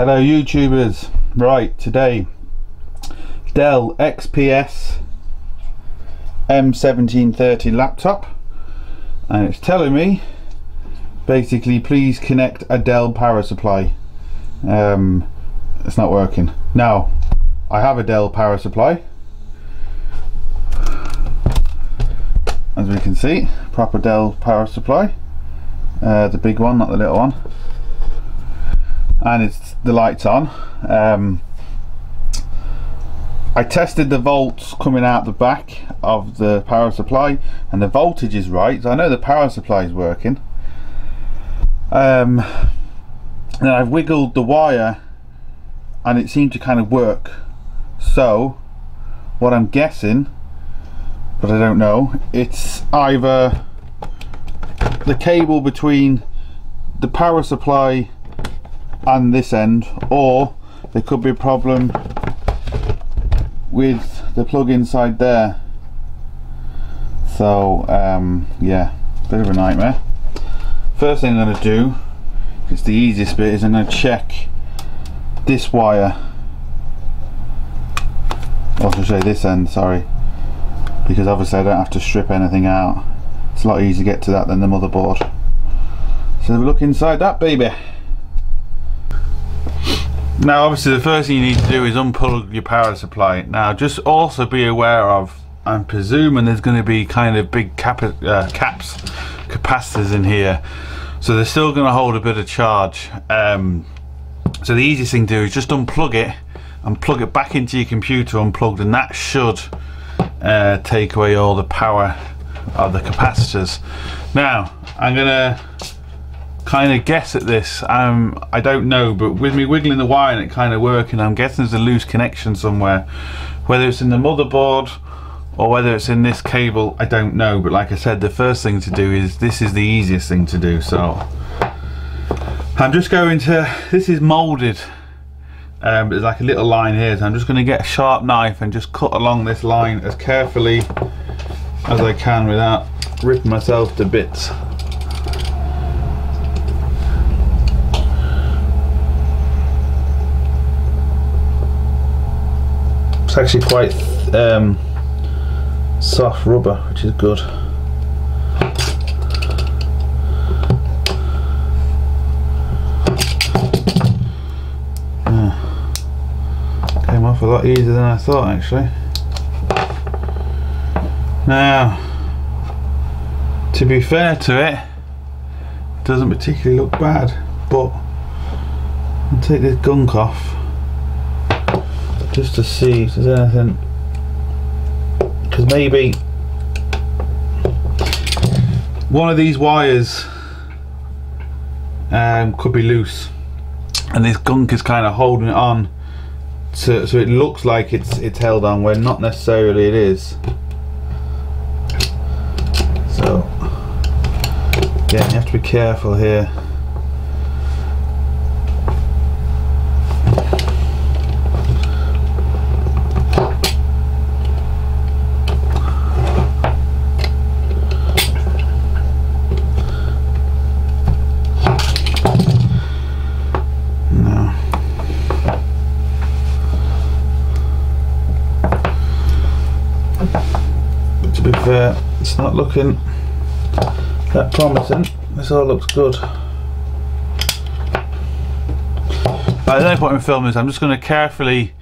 Hello YouTubers. Right, today Dell XPS M1730 laptop and it's telling me basically please connect a Dell power supply. Um, it's not working. Now I have a Dell power supply as we can see proper Dell power supply uh, the big one not the little one and it's the lights on. Um, I tested the volts coming out the back of the power supply and the voltage is right. So I know the power supply is working. Um, and I've wiggled the wire and it seemed to kind of work. So what I'm guessing but I don't know it's either the cable between the power supply and this end or there could be a problem with the plug inside there. So um, yeah bit of a nightmare. First thing I'm going to do it's the easiest bit is I'm going to check this wire. Or should say this end sorry. Because obviously I don't have to strip anything out. It's a lot easier to get to that than the motherboard. So look inside that baby now obviously the first thing you need to do is unplug your power supply. Now just also be aware of, I'm presuming there's going to be kind of big cap uh, caps, capacitors in here. So they're still going to hold a bit of charge. Um, so the easiest thing to do is just unplug it and plug it back into your computer unplugged and that should uh, take away all the power of the capacitors. Now I'm going to kind of guess at this. Um, I don't know, but with me wiggling the wire and it kind of working, I'm guessing there's a loose connection somewhere. Whether it's in the motherboard or whether it's in this cable, I don't know. But like I said, the first thing to do is, this is the easiest thing to do. So I'm just going to, this is molded. Um, there's like a little line here, so I'm just going to get a sharp knife and just cut along this line as carefully as I can without ripping myself to bits. Actually quite um, soft rubber, which is good. Yeah. Came off a lot easier than I thought actually. Now, to be fair to it, it doesn't particularly look bad, but I'll take this gunk off just to see if there's anything. Because maybe one of these wires um, could be loose. And this gunk is kind of holding it on to, so it looks like it's it's held on where not necessarily it is. So yeah you have to be careful here fair, it's not looking that promising. This all looks good. Right, the only point in filming is I'm just going to carefully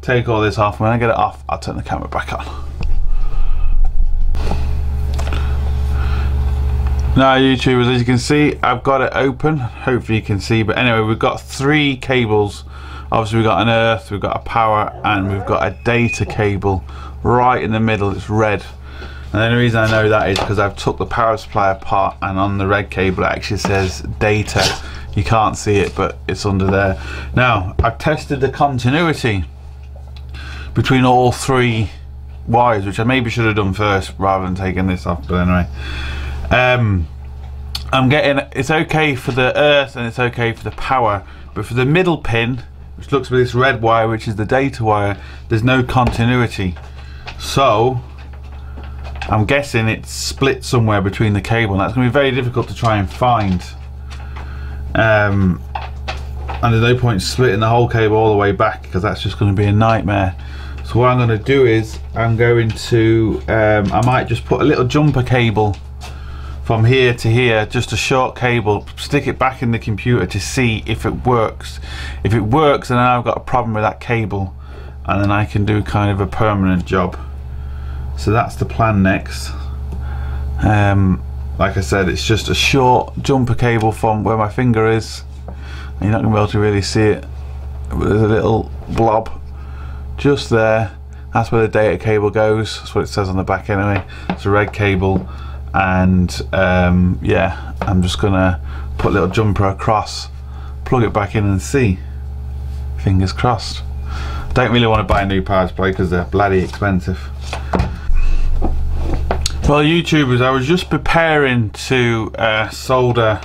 take all this off. When I get it off, I'll turn the camera back on. Now YouTubers, as you can see, I've got it open. Hopefully you can see, but anyway, we've got three cables. Obviously we've got an earth, we've got a power, and we've got a data cable right in the middle. It's red. And the only reason I know that is because I've took the power supply apart and on the red cable it actually says data. You can't see it, but it's under there. Now, I've tested the continuity between all three wires, which I maybe should have done first rather than taking this off, but anyway. Um, I'm getting, it's okay for the earth and it's okay for the power, but for the middle pin, which looks like this red wire, which is the data wire, there's no continuity. So, I'm guessing it's split somewhere between the cable and that's going to be very difficult to try and find. Um, and there's no point splitting the whole cable all the way back because that's just going to be a nightmare. So what I'm going to do is I'm going to um, I might just put a little jumper cable from here to here just a short cable stick it back in the computer to see if it works. If it works then I've got a problem with that cable and then I can do kind of a permanent job so that's the plan next. Um, like I said it's just a short jumper cable from where my finger is. You're not going to be able to really see it. But there's a little blob just there. That's where the data cable goes. That's what it says on the back anyway. It's a red cable. And um, yeah I'm just gonna put a little jumper across plug it back in and see. Fingers crossed. Don't really want to buy a new power supply because they're bloody expensive well YouTubers I was just preparing to uh, solder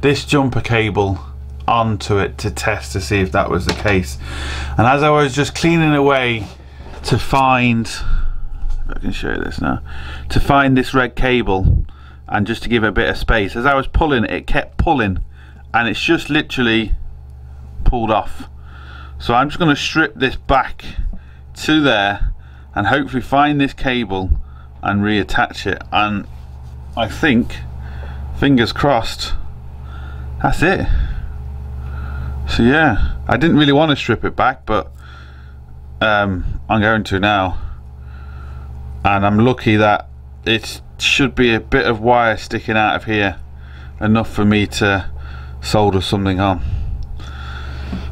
this jumper cable onto it to test to see if that was the case. And as I was just cleaning away to find I can show you this now to find this red cable and just to give it a bit of space as I was pulling it, it kept pulling and it's just literally pulled off. So I'm just going to strip this back to there and hopefully find this cable and reattach it. And I think fingers crossed that's it. So yeah I didn't really want to strip it back but um, I'm going to now. And I'm lucky that it should be a bit of wire sticking out of here enough for me to solder something on.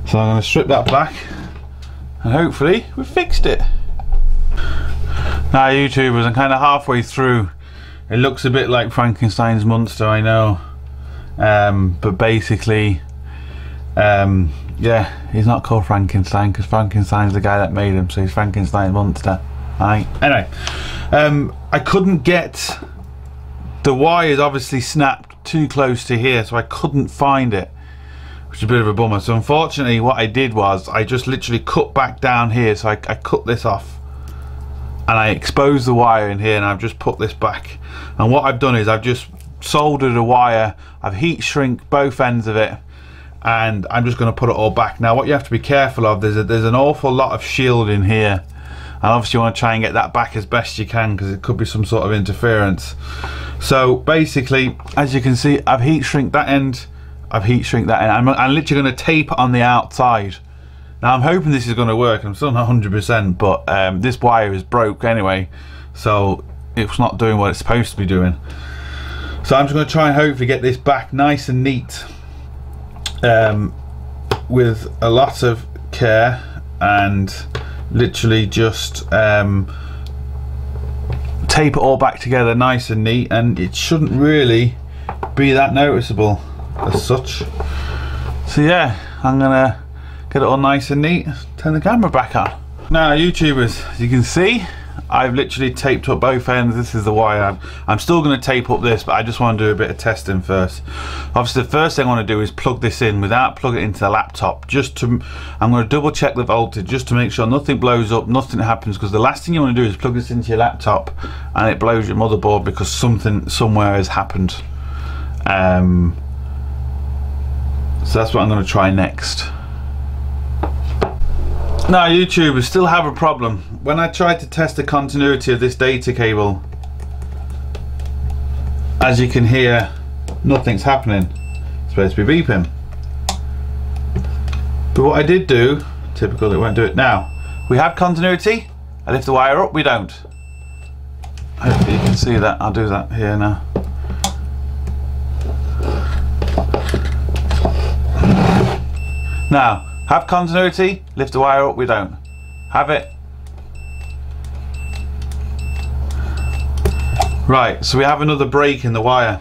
So I'm going to strip that back and hopefully we've fixed it now YouTubers I'm kind of halfway through it looks a bit like Frankenstein's monster I know um, but basically um, yeah, he's not called Frankenstein because Frankenstein's the guy that made him, so he's Frankenstein's monster. Right. Anyway, um, I couldn't get the wires obviously snapped too close to here, so I couldn't find it, which is a bit of a bummer. So unfortunately, what I did was I just literally cut back down here, so I, I cut this off and I exposed the wire in here and I've just put this back. And what I've done is I've just soldered a wire, I've heat shrink both ends of it and I'm just going to put it all back. Now what you have to be careful of, there's, a, there's an awful lot of shield in here and obviously you want to try and get that back as best you can because it could be some sort of interference. So basically, as you can see, I've heat shrink that end, I've heat shrink that end. I'm, I'm literally going to tape on the outside. Now I'm hoping this is going to work, I'm still not 100% but um, this wire is broke anyway so it's not doing what it's supposed to be doing. So I'm just going to try and hopefully get this back nice and neat um, with a lot of care and literally just um, tape it all back together nice and neat and it shouldn't really be that noticeable as such so yeah I'm gonna get it all nice and neat turn the camera back on now YouTubers as you can see I've literally taped up both ends. This is the wire. I'm, I'm still going to tape up this, but I just want to do a bit of testing first. Obviously, the first thing I want to do is plug this in without plugging it into the laptop. Just to, I'm going to double check the voltage just to make sure nothing blows up, nothing happens. Because the last thing you want to do is plug this into your laptop and it blows your motherboard because something somewhere has happened. Um, so that's what I'm going to try next. Now YouTube still have a problem. When I tried to test the continuity of this data cable, as you can hear, nothing's happening. It's supposed to be beeping. But what I did do, typical it won't do it now, we have continuity, I lift the wire up, we don't. Hopefully you can see that, I'll do that here now. Now, have continuity, lift the wire up, we don't. Have it. Right, so we have another break in the wire.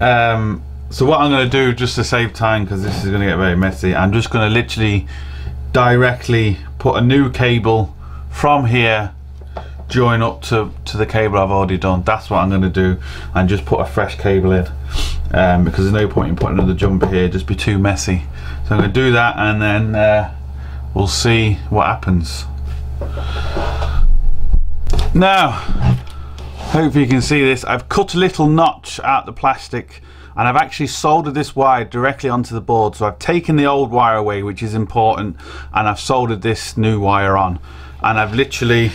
Um, so what I'm going to do, just to save time, because this is going to get very messy, I'm just going to literally directly put a new cable from here join up to, to the cable I've already done. That's what I'm going to do and just put a fresh cable in um, because there's no point in putting another jumper here, just be too messy. So I'm going to do that and then uh, we'll see what happens. Now, Hopefully you can see this. I've cut a little notch out the plastic and I've actually soldered this wire directly onto the board. So I've taken the old wire away, which is important, and I've soldered this new wire on. And I've literally,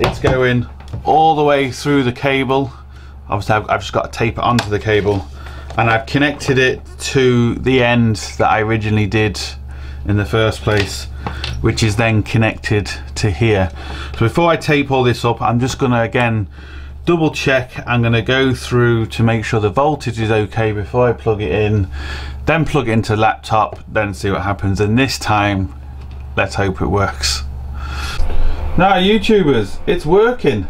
it's going all the way through the cable. Obviously I've, I've just got to tape it onto the cable and I've connected it to the end that I originally did in the first place which is then connected to here. So before I tape all this up I'm just gonna again double check. I'm gonna go through to make sure the voltage is okay before I plug it in then plug it into laptop then see what happens. And this time let's hope it works. Now YouTubers it's working.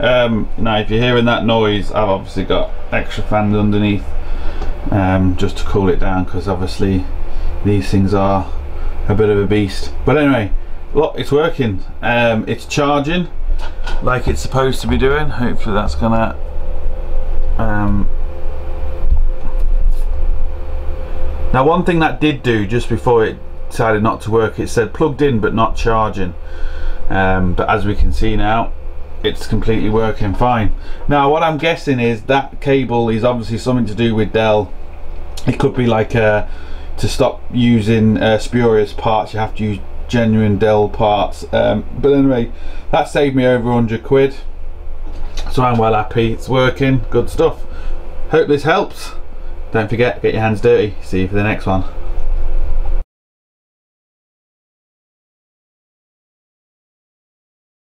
Um, now if you're hearing that noise I've obviously got extra fans underneath um, just to cool it down because obviously these things are a bit of a beast. But anyway look it's working. Um, it's charging like it's supposed to be doing. Hopefully that's gonna um, now one thing that did do just before it decided not to work it said plugged in but not charging. Um, but as we can see now it's completely working fine. Now what I'm guessing is that cable is obviously something to do with Dell. It could be like uh, to stop using uh, spurious parts you have to use genuine Dell parts. Um, but anyway, that saved me over 100 quid. So I'm well happy, it's working, good stuff. Hope this helps. Don't forget, get your hands dirty. See you for the next one.